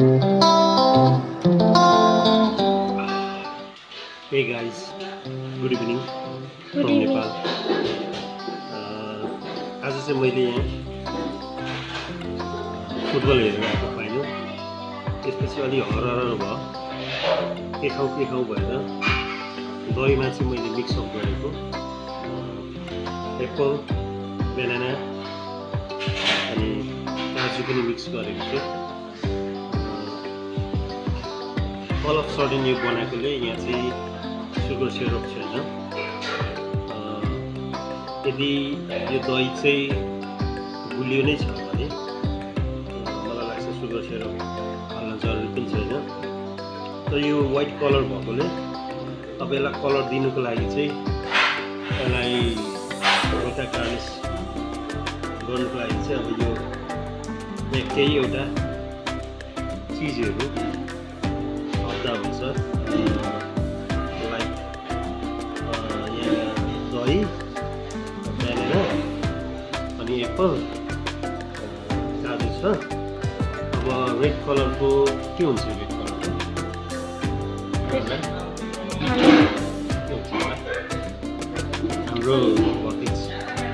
Hey guys, good evening Good from evening. आज चाहिँ मैले यहाँ फुटबल हेरेर आएको पाइनँ। त्यसपछि अलि हरहर भयो। के खाउँ के खाउँ भएर दहीमा चाहिँ मैले मिक्सअप गरेको। एप्पल बेनाना अनि काजु पनि मिक्स गरेको छु। अल अफ सडन यो बनाएकोले यहाँ चाहिँ सुगर सिरप छैन यदि यो दही चाहिँ गुलियो नै छ भने मलाई लाग्छ सुगर सिरप हाल्न जरुरी पनि छैन तर यो वाइट कलर भएकोले अब यसलाई कलर दिनुको लागि चाहिँ यसलाई एउटा गार्निस गर्नुको लागि चाहिँ अब यो केही एउटा चिजहरू दही ब्यानेना अनि एप्पल काजु छ अब रेड कलरको के हुन्छ रेड कलरको? हाम्रो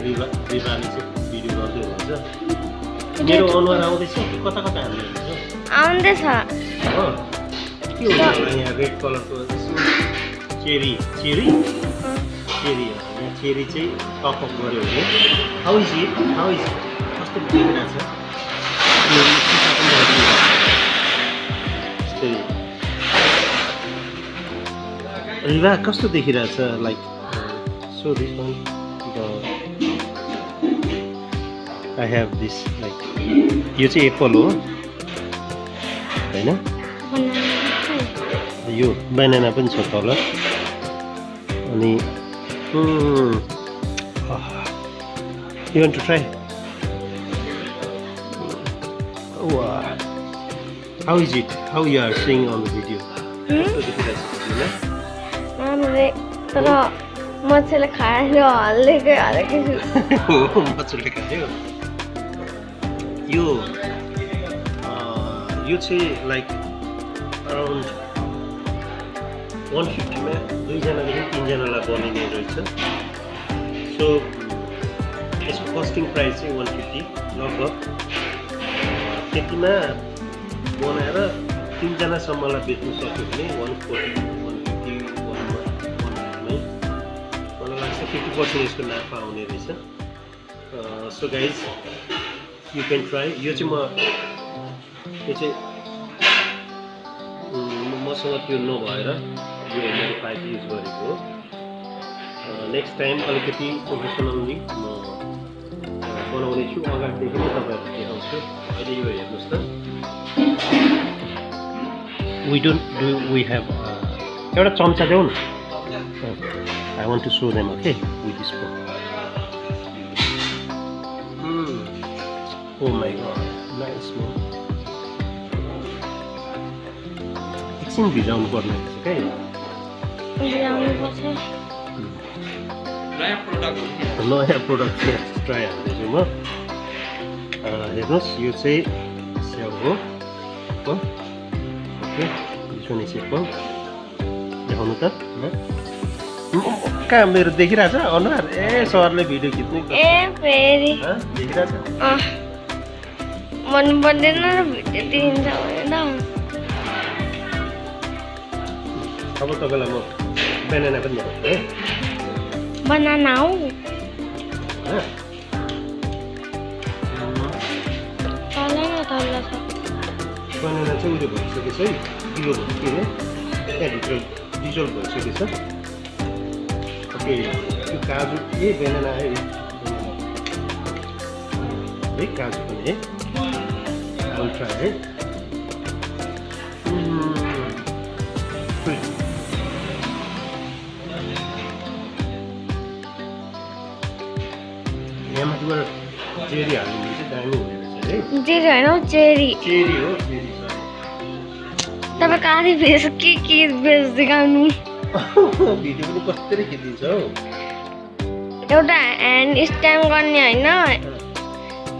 रिवा रिवाले चाहिँ भिडियो गर्दै हुनुहुन्छ। मेरो अनुहार आउँदैछ कि कता कता हाल्दै आउँदैछ। हो। के हुन्छ यहाँ रेड कलरको चेरी चेरी? चेरी हो यहाँ चेरी चाहिँ टपअप गऱ्यो भने how is it how is कस्तो देखिरहेको छ। यस्तै। रिवा कस्तो देखिरहेछ? Like so this one I have this like यो चाहिँ एप्पल हो। होइन? यो बनाना पनि छ तल अनि want to try how is it how you are seeing on the video कस्तो देखिरहेको छ भिडियोमा राम्रै तर मान्छेले खाएर हल्लेकै हल्लेकै छु मजाले खायो यो यो चाहिँ लाइक अराउन्ड वान फिफ्टीमा दुईजनादेखि तिनजनालाई बनिने रहेछ सो यसको कस्टिङ प्राइस चाहिँ वान फिफ्टी लगभग त्यतिमा बनाएर तिनजनासम्मलाई बेच्नु सक्यो भने one forty one fifty one one फिफ्टीमै मलाई लाग्छ फिफ्टी पर्सेन्ट यसको नाफा आउने रहेछ so guys you can try यो चाहिँ म यो चाहिँ मसँग त्यो नभएर यो मैले पाइप युज गरेको हो। नेक्स्ट टाइम अलिकति प्रोफेसनल्ली म अ, बनाउने छु। अगाडिदेखि नै तपाईँहरू देखाउँछु। अहिले यो हेर्नुहोस् त। We don't do we have एउटा चम्चा देऊ न। I want to show them, okay, with this book. Mm. एकछिन भिजाउनु पर्ने रहेछ क्या नयाँ प्रडक्ट हो। ट्राई हाल्दैछु म। हेर्नुहोस् यो चाहिँ स्याउ हो। हो? ओके वान इज एप्पल देखाउनु त कहाँ मेरो देखिरहेछ अनुहार। ए सरले भिडियो खिच्नु ए फेरि। हँ, देखिरहेछ। अँ मन पर्दैन भिडियो दिन्छ अब तपाईँलाई म बेनाना पनि ल्याउँछु है बनाना हौ हँ? छ बनाना चाहिँ उयो भइसकेछ है किलो के अरे त्यहाँभित्र डिजल्भ भइसकेछ ओके त्यो काजु ए बेनाना है है काजु पनि है अल्ट्रा है माथिबाट चेरी हाल्नु चाहिँ दामी हुने रहेछ है। जेरी होइन हौ चेरी चेरी हो चेरी सरी तपाईँ कहाँ बेच के के बेच देखाउनु भिडियो पनि कसरी खिचिदिन्छ हौ। एउटा ह्यान्ड स्ट्याम्प गर्ने होइन।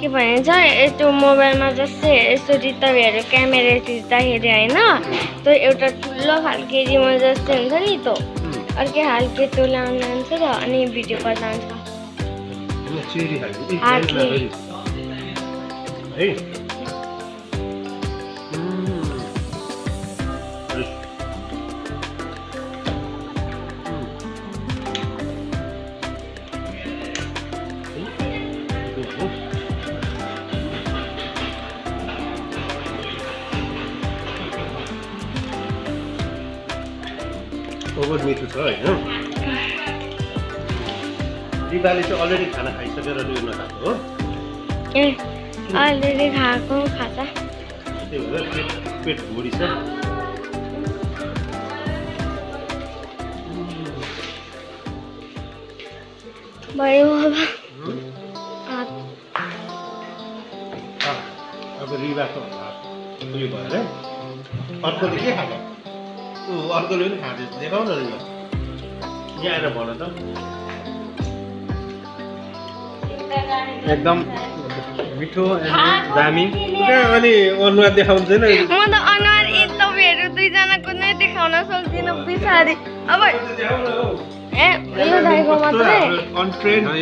के भन्छ यस्तो मोबाइलमा जस्तै यसरी तपाईँहरू क्यामेरा खिच्दाखेरि होइन त्यो एउटा ठुलो खालके रिमोट जस्तै हुन्छ नि त्यो। अर्कै खालके त्यो लाउनु जान्छ त अनि भिडियो कल जान्छ I high. Hey. To try, yeah. दिपाले चाहिँ अलरेडी खाना खाइसकेर यो नखाएको हो। ए अलरेडी खाएको खाजा। त्यही भएर पेट पेट भुँडी छ। भयो बाबा उम्, हात अँ, अब रिवाको उयो भएर अर्कोले के खाएको ऊ अर्कोले पनि खाँदैछ। देखाउ न रिवा यहाँ आएर भन त। एकदम मिठो अनि दामी। अनि अनुहार देखाउँदैन म त अनुहार तपाईँहरू दुईजनाको नै देखाउन सक्दिनँ पछाडि अब। ए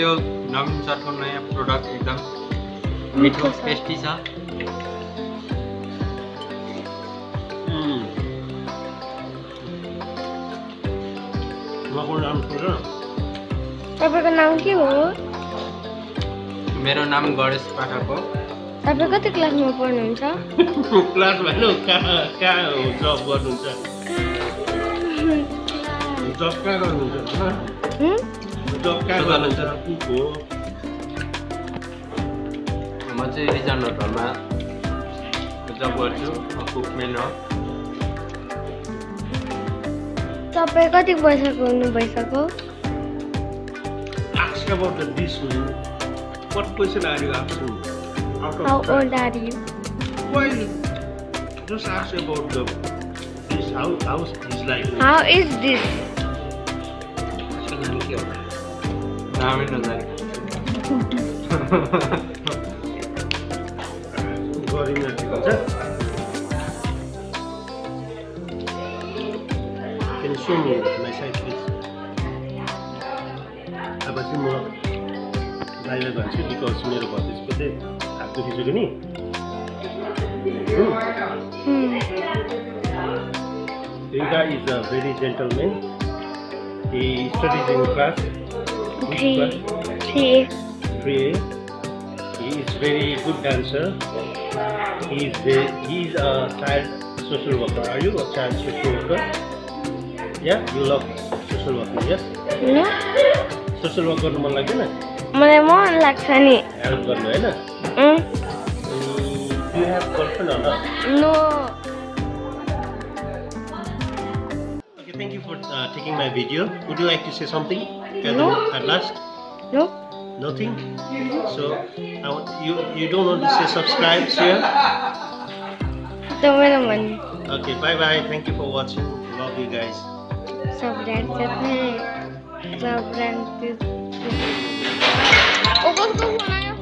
यो नवीन सरको नयाँ प्रोडक्ट एकदम मिठो। टेस्टी छ। तपाईँको नाम के हो? मेरो नाम गणेश पाठक। हो तपाईँ कति क्लासमा पढ्नुहुन्छ? क्लास भएन कहाँ कहाँ जब गर्नुहुन्छ? जब कहाँ गर्नुहुन्छ? जब कहाँ गर्नुहुन्छ? कुक हो। म चाहिँ रिजन होटलमा जब गर्छु कुकमेन हो। तपाईँ कति वर्षको हुनु भइसक्यो about the dish man. What question are you asking? Hmm. How old are you? Well, just ask about the this how how is this life? How is this? Now we don't like. Very much Can you show me my side? चाहिँ हात दुखिसक्यो नि Hmm. The guy is a very gentleman. He studies in class. Which three class? Three 3A. He is very good dancer. He is very, he is a child social worker. Are you a child social worker? Yeah, you love social working. Yes. No social work गर्नु मन लाग्दैन मलाई मन लाग्छ नि help गर्नु होइन um, you have girlfriend or not? No Okay, thank you for uh, taking my video. Would you like to say something at, No. at last? No Nothing. So, I want, you you don't want to say subscribe, share? तपाईँलाई भन्ने Okay, bye bye. Thank you for watching. Love you guys. सबरान चाहिँ सबरान त्यो ओ कसको phone आयो